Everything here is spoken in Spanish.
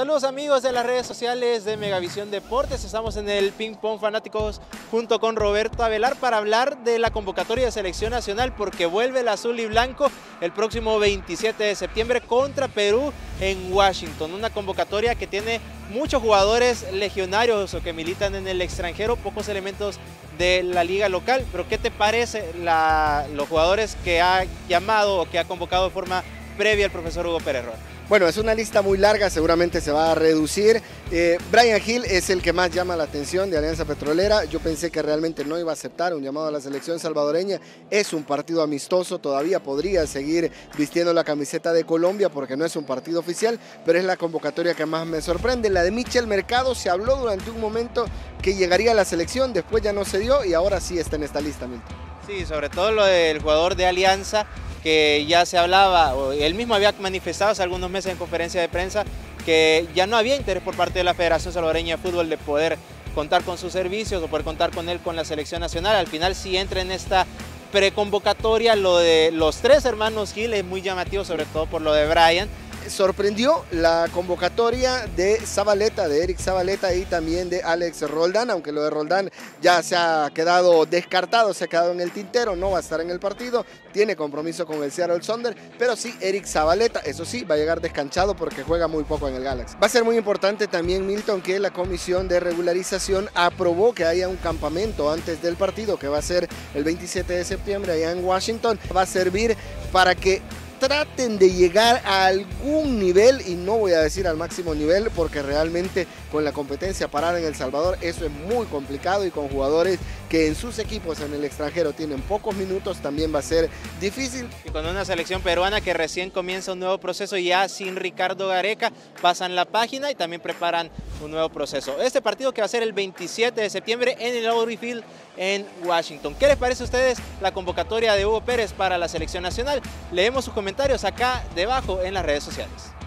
Saludos amigos de las redes sociales de Megavisión Deportes. Estamos en el Ping Pong Fanáticos junto con Roberto Avelar para hablar de la convocatoria de selección nacional porque vuelve el azul y blanco el próximo 27 de septiembre contra Perú en Washington. Una convocatoria que tiene muchos jugadores legionarios o que militan en el extranjero, pocos elementos de la liga local. Pero ¿qué te parece los jugadores que ha llamado o que ha convocado de forma previa el profesor Hugo Pérez Roa? Bueno, es una lista muy larga, seguramente se va a reducir. Eh, Brian Hill es el que más llama la atención de Alianza Petrolera. Yo pensé que realmente no iba a aceptar un llamado a la selección salvadoreña. Es un partido amistoso, todavía podría seguir vistiendo la camiseta de Colombia porque no es un partido oficial, pero es la convocatoria que más me sorprende. La de Michel Mercado se habló durante un momento que llegaría a la selección, después ya no se dio y ahora sí está en esta lista, Milton. Sí, sobre todo lo del jugador de Alianza que ya se hablaba, o él mismo había manifestado hace algunos meses en conferencia de prensa que ya no había interés por parte de la Federación Salvadoreña de Fútbol de poder contar con sus servicios o poder contar con él con la selección nacional. Al final sí entra en esta preconvocatoria lo de los tres hermanos Gil, es muy llamativo sobre todo por lo de Brian, sorprendió la convocatoria de Zabaleta, de Eric Zabaleta y también de Alex Roldán, aunque lo de Roldán ya se ha quedado descartado, se ha quedado en el tintero, no va a estar en el partido, tiene compromiso con el Seattle Sonder, pero sí Eric Zabaleta, eso sí, va a llegar descanchado porque juega muy poco en el Galaxy. Va a ser muy importante también, Milton, que la comisión de regularización aprobó que haya un campamento antes del partido, que va a ser el 27 de septiembre allá en Washington, va a servir para que traten de llegar a algún nivel, y no voy a decir al máximo nivel, porque realmente con la competencia parar en El Salvador eso es muy complicado y con jugadores que en sus equipos en el extranjero tienen pocos minutos también va a ser difícil. Y con una selección peruana que recién comienza un nuevo proceso ya sin Ricardo Gareca, pasan la página y también preparan un nuevo proceso. Este partido que va a ser el 27 de septiembre en el Audi Field en Washington. ¿Qué les parece a ustedes la convocatoria de Hugo Pérez para la selección nacional? Leemos sus comentarios acá debajo en las redes sociales.